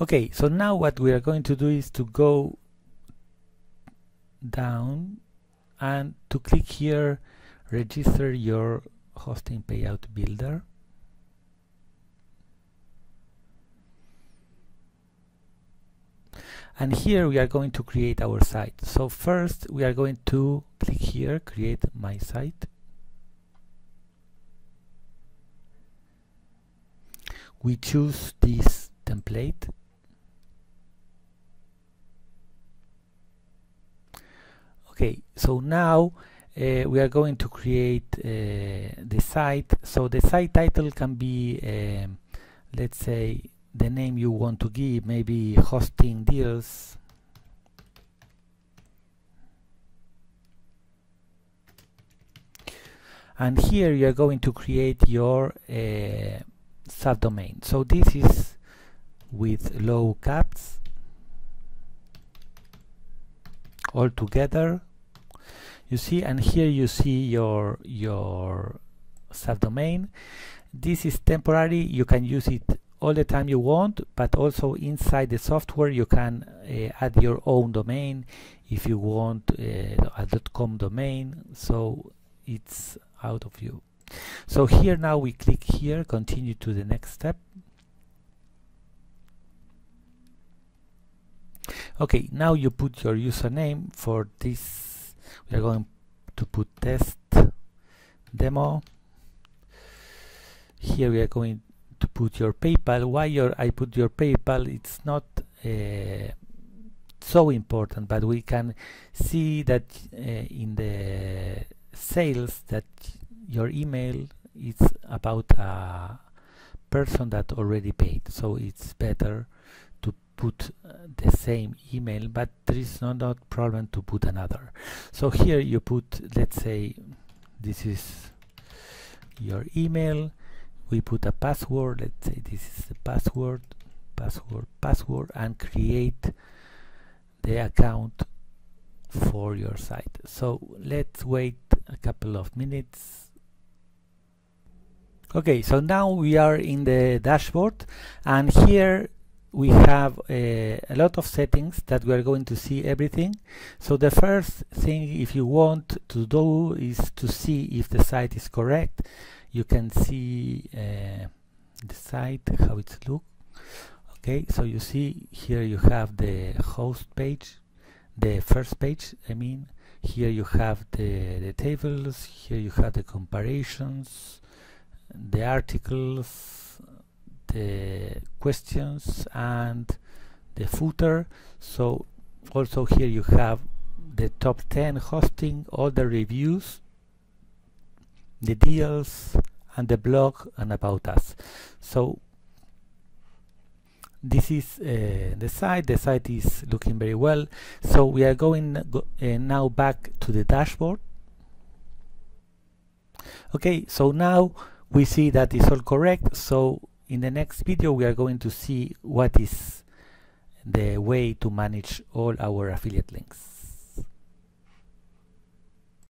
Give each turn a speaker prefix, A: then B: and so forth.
A: okay so now what we are going to do is to go down and to click here register your hosting payout builder. And here we are going to create our site. So first we are going to click here create my site. We choose this template okay so now uh, we are going to create uh, the site. So the site title can be um, let's say the name you want to give maybe hosting deals. And here you are going to create your uh, subdomain. So this is with low caps. All together you see and here you see your your subdomain. This is temporary. You can use it all the time you want but also inside the software you can uh, add your own domain if you want uh, a .com domain. So it's out of view so here now we click here continue to the next step. Okay now you put your username for this we are going to put test demo here we are going to put your PayPal. Why your I put your PayPal? It's not uh, so important, but we can see that uh, in the sales that your email is about a person that already paid. So it's better put uh, the same email, but there is no not problem to put another. So here you put, let's say, this is your email. We put a password let's say this is the password password password and create the account for your site. So let's wait a couple of minutes. Okay so now we are in the dashboard and here we have uh, a lot of settings that we are going to see everything. So the first thing if you want to do is to see if the site is correct. You can see uh, the site how it's look. Okay so you see here you have the host page the first page I mean. Here you have the, the tables here you have the comparisons the articles the questions and the footer. So also here you have the top 10 hosting all the reviews the deals and the blog and about us. So this is uh, the site. The site is looking very well. So we are going go, uh, now back to the dashboard. Okay so now we see that it's all correct. So in the next video we are going to see what is the way to manage all our affiliate links